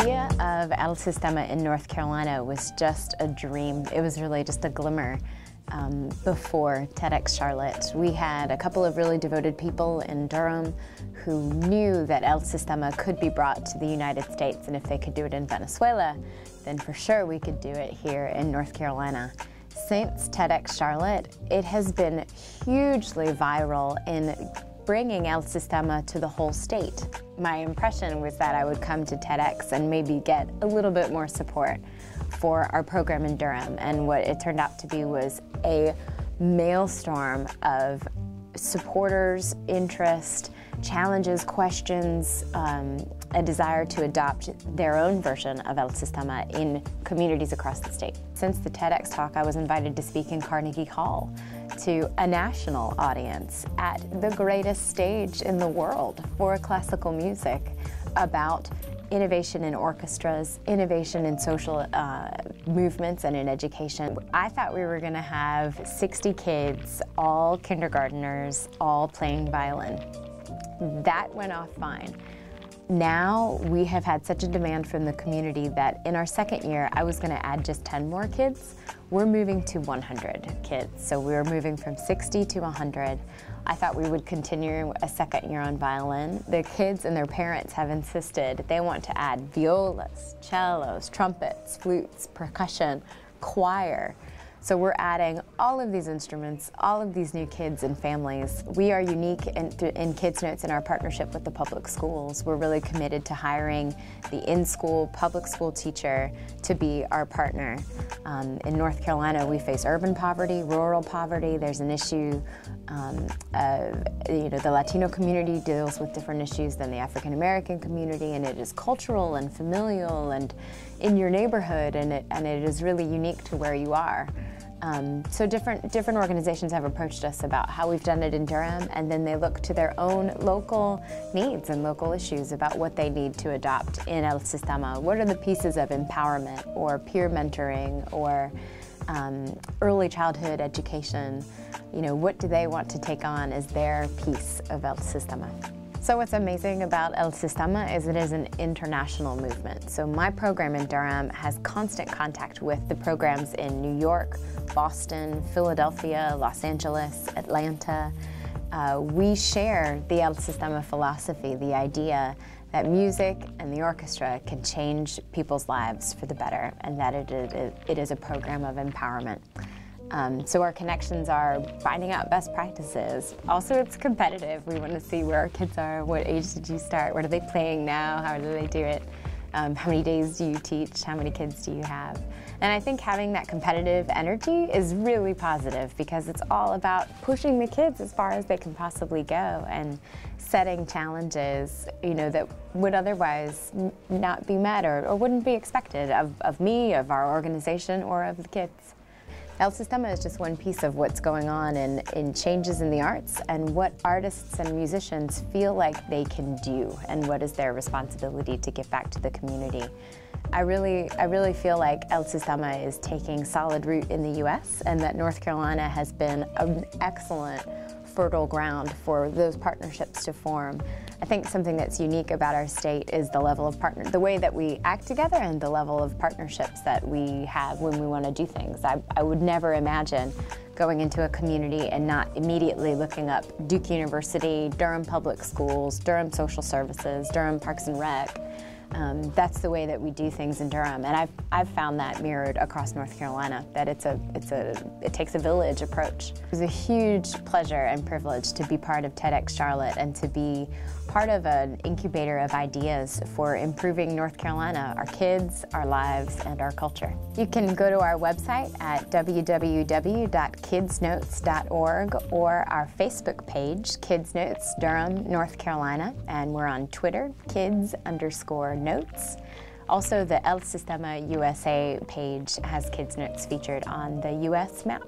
idea of El Sistema in North Carolina was just a dream. It was really just a glimmer um, before TEDx Charlotte. We had a couple of really devoted people in Durham who knew that El Sistema could be brought to the United States, and if they could do it in Venezuela, then for sure we could do it here in North Carolina. Since TEDx Charlotte, it has been hugely viral in bringing El Sistema to the whole state. My impression was that I would come to TEDx and maybe get a little bit more support for our program in Durham. And what it turned out to be was a maelstrom of supporters, interest, challenges, questions, um, a desire to adopt their own version of El Sistema in communities across the state. Since the TEDx talk, I was invited to speak in Carnegie Hall to a national audience at the greatest stage in the world for classical music about innovation in orchestras, innovation in social uh, movements and in education. I thought we were going to have 60 kids, all kindergarteners, all playing violin. That went off fine. Now we have had such a demand from the community that in our second year, I was going to add just 10 more kids. We're moving to 100 kids. So we're moving from 60 to 100. I thought we would continue a second year on violin. The kids and their parents have insisted they want to add violas, cellos, trumpets, flutes, percussion, choir. So we're adding all of these instruments, all of these new kids and families. We are unique in, in KidZNotes in our partnership with the public schools. We're really committed to hiring the in-school public school teacher to be our partner. Um, in North Carolina, we face urban poverty, rural poverty. There's an issue um, of, you know, the Latino community deals with different issues than the African American community, and it is cultural and familial and in your neighborhood, and it, and it is really unique to where you are. Um, so different different organizations have approached us about how we've done it in Durham, and then they look to their own local needs and local issues about what they need to adopt in El Sistema. What are the pieces of empowerment or peer mentoring or um, early childhood education? You know, what do they want to take on as their piece of El Sistema? So what's amazing about El Sistema is it is an international movement. So my program in Durham has constant contact with the programs in New York, Boston, Philadelphia, Los Angeles, Atlanta. Uh, we share the El Sistema philosophy, the idea that music and the orchestra can change people's lives for the better and that it, is a program of empowerment. Um, so our connections are finding out best practices. Also, it's competitive. We want to see where our kids are. What age did you start? What are they playing now? How do they do it? Um, how many days do you teach? How many kids do you have? And I think having that competitive energy is really positive because it's all about pushing the kids as far as they can possibly go and setting challenges, you know, that would otherwise not be met or, or wouldn't be expected of, of me, of our organization, or of the kids. El Sistema is just one piece of what's going on in, in changes in the arts and what artists and musicians feel like they can do and what is their responsibility to give back to the community. I really, I really feel like El Sistema is taking solid root in the U.S. and that North Carolina has been an excellent fertile ground for those partnerships to form. I think something that's unique about our state is the level of partner, the way that we act together and the level of partnerships that we have when we want to do things. I, I would never imagine going into a community and not immediately looking up Duke University, Durham Public Schools, Durham Social Services, Durham Parks and Rec, um, that's the way that we do things in Durham, and I've, I've found that mirrored across North Carolina. That it's a it's a it takes a village approach. It was a huge pleasure and privilege to be part of TEDx Charlotte and to be part of an incubator of ideas for improving North Carolina, our kids, our lives, and our culture. You can go to our website at www.kidznotes.org or our Facebook page, KidZNotes Durham, North Carolina, and we're on Twitter, kids underscore notes. Also, the El Sistema USA page has KidZNotes featured on the US map.